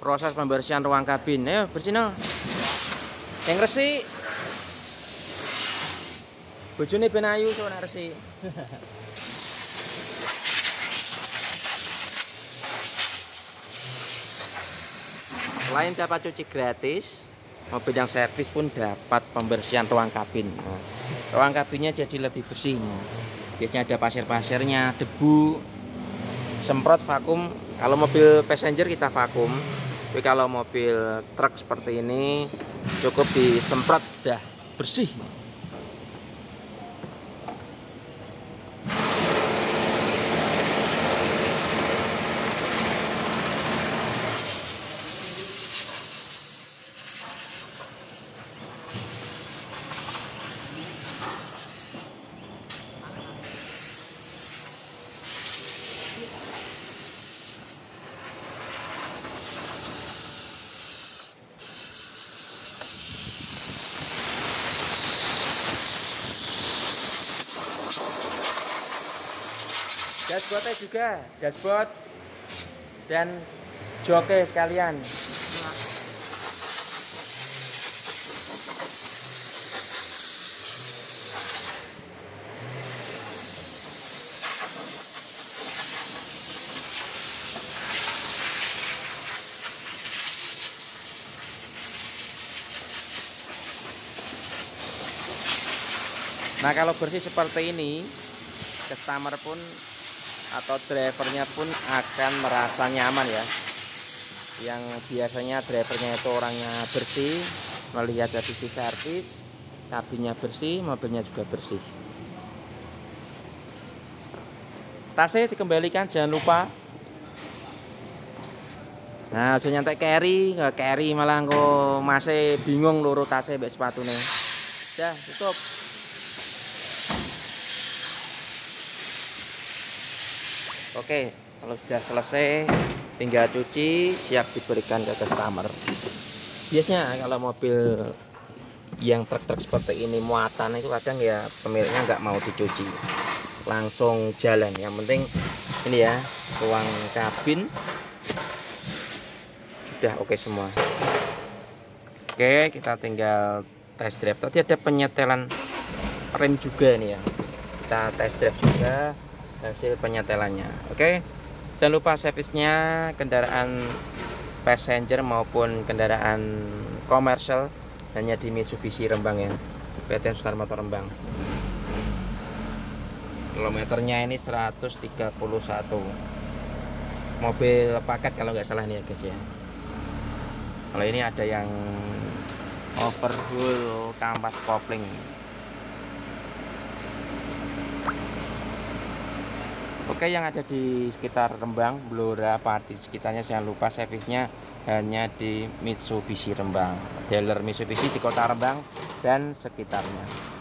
proses pembersihan ruang kabin. Ayo bersih no. Yang resik bojone ben ayu so nek resik selain dapat cuci gratis mobil yang servis pun dapat pembersihan ruang kabin. Nah, ruang kabinnya jadi lebih bersih. Nih. biasanya ada pasir-pasirnya debu semprot vakum kalau mobil passenger kita vakum tapi kalau mobil truk seperti ini cukup disemprot dah bersih dashboardnya juga. Dashboard. Dan joke sekalian. Nah kalau bersih seperti ini customer pun atau drivernya pun akan merasa nyaman ya. Yang biasanya drivernya itu orangnya bersih melihat dari sisi servis kabinnya bersih mobilnya juga bersih. Tasnya dikembalikan jangan lupa. Nah aja nyantai carry nggak carry malah kok masih bingung loro tasnya sepatu nih dah tutup Oke, kalau sudah selesai tinggal cuci, siap diberikan ke customer. Biasanya kalau mobil yang truk-truk seperti ini muatan itu kadang ya pemiliknya nggak mau dicuci, langsung jalan. Yang penting ini ya ruang kabin sudah oke semua. Oke, kita tinggal test drive. Tadi ada penyetelan rem juga nih ya. Kita test drive juga hasil penyetelannya. Oke? Jangan lupa servisnya kendaraan passenger maupun kendaraan komersial hanya di Mitsubishi Rembang ya PT Sutar Motor Rembang. Kilometernya ini 131 mobil paket kalau nggak salah nih ya guys ya. Kalau ini ada yang overhaul kampas kopling Oke yang ada di sekitar Rembang Blora Pati sekitarnya jangan lupa servisnya hanya di Mitsubishi Rembang. Dealer Mitsubishi di kota Rembang dan sekitarnya